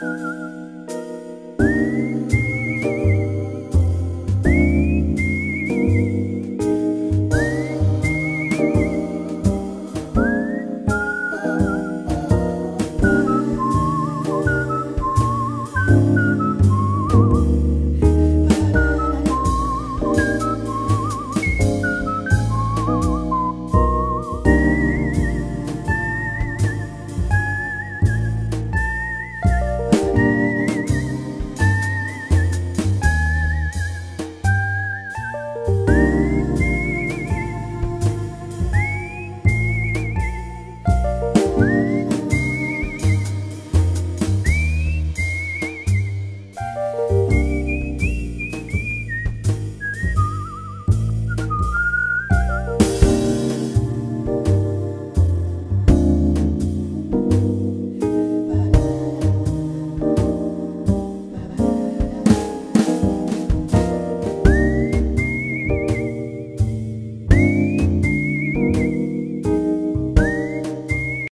Música